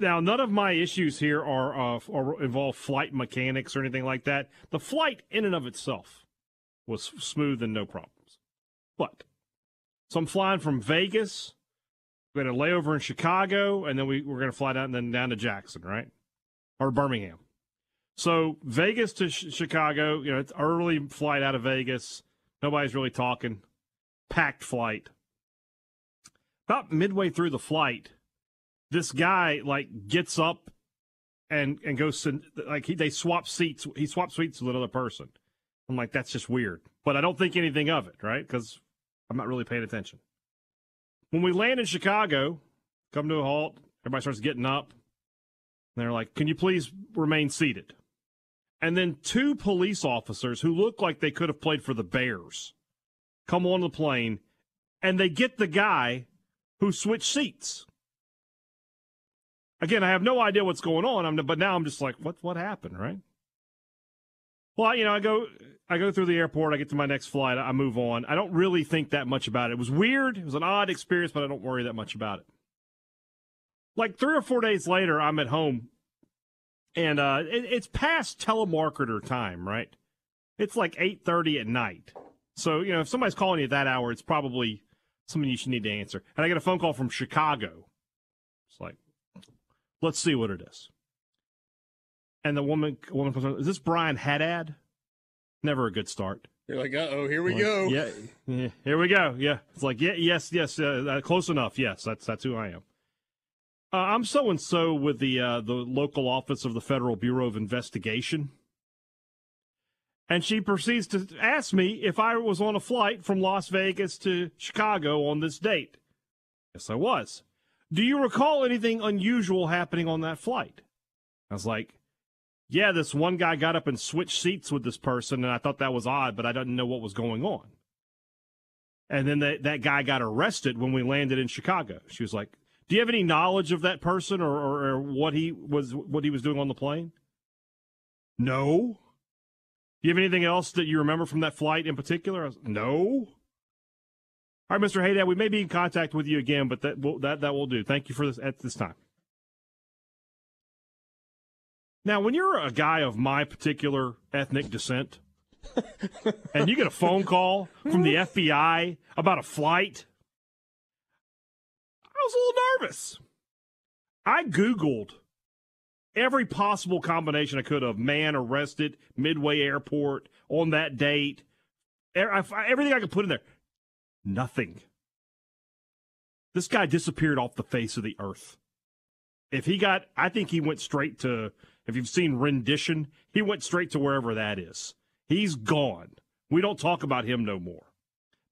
Now, none of my issues here are, uh, are involve flight mechanics or anything like that. The flight, in and of itself, was smooth and no problems. But so I'm flying from Vegas. We had a layover in Chicago, and then we we're going to fly down and then down to Jackson, right, or Birmingham. So Vegas to sh- Chicago, you know, it's early flight out of Vegas. Nobody's really talking. Packed flight. About midway through the flight, this guy like gets up and and goes like he they swap seats. He swaps seats with another person. I'm like, that's just weird. But I don't think anything of it, right? Because I'm not really paying attention. When we land in Chicago, come to a halt, everybody starts getting up. And they're like, Can you please remain seated? And then two police officers who look like they could have played for the Bears come on the plane and they get the guy who switched seats. Again, I have no idea what's going on, I'm, but now I'm just like, what what happened, right? Well, you know, I go I go through the airport, I get to my next flight, I move on. I don't really think that much about it. It was weird, it was an odd experience, but I don't worry that much about it. Like 3 or 4 days later, I'm at home and uh, it, it's past telemarketer time, right? It's like 8:30 at night. So, you know, if somebody's calling you at that hour, it's probably something you should need to answer. And I get a phone call from Chicago. It's like, let's see what it is. And the woman, woman comes on, is this Brian Hadad? Never a good start. You're like, uh oh, here we Like, go. Yeah, yeah, here we go. Yeah, it's like, yeah, yes, yes, uh, uh, close enough. Yes, that's that's who I am. Uh, I'm so and so with the uh, the local office of the Federal Bureau of Investigation, and she proceeds to ask me if I was on a flight from Las Vegas to Chicago on this date. Yes, I was. Do you recall anything unusual happening on that flight? I was like, yeah, this one guy got up and switched seats with this person, and I thought that was odd, but I didn't know what was going on. And then that, that guy got arrested when we landed in Chicago. She was like, "Do you have any knowledge of that person or, or, or what he was what he was doing on the plane?" No. Do you have anything else that you remember from that flight in particular? Was, no. All right, Mr. Haydad, we may be in contact with you again, but that will, that that will do. Thank you for this at this time. Now, when you're a guy of my particular ethnic descent, and you get a phone call from the FBI about a flight, I was a little nervous. I Googled every possible combination I could of man arrested, Midway Airport, on that date, everything I could put in there. Nothing. This guy disappeared off the face of the earth. If he got, I think he went straight to, if you've seen rendition, he went straight to wherever that is. He's gone. We don't talk about him no more.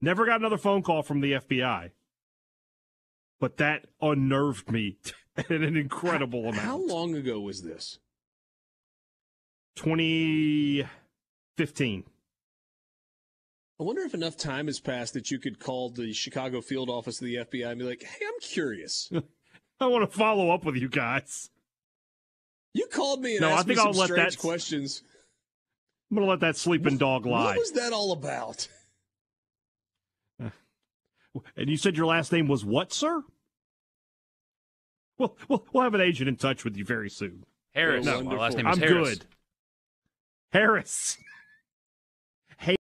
Never got another phone call from the FBI. But that unnerved me in an incredible amount. How long ago was this? 2015. I wonder if enough time has passed that you could call the Chicago field office of the FBI and be like, "Hey, I'm curious. I want to follow up with you guys. You called me and No, I asked think me some I'll let strange that- questions. I'm going to let that sleeping dog lie. What was that all about?" And you said your last name was what, sir? Well, we'll, we'll have an agent in touch with you very soon. Harris. No, My last name is I'm Harris. good. Harris.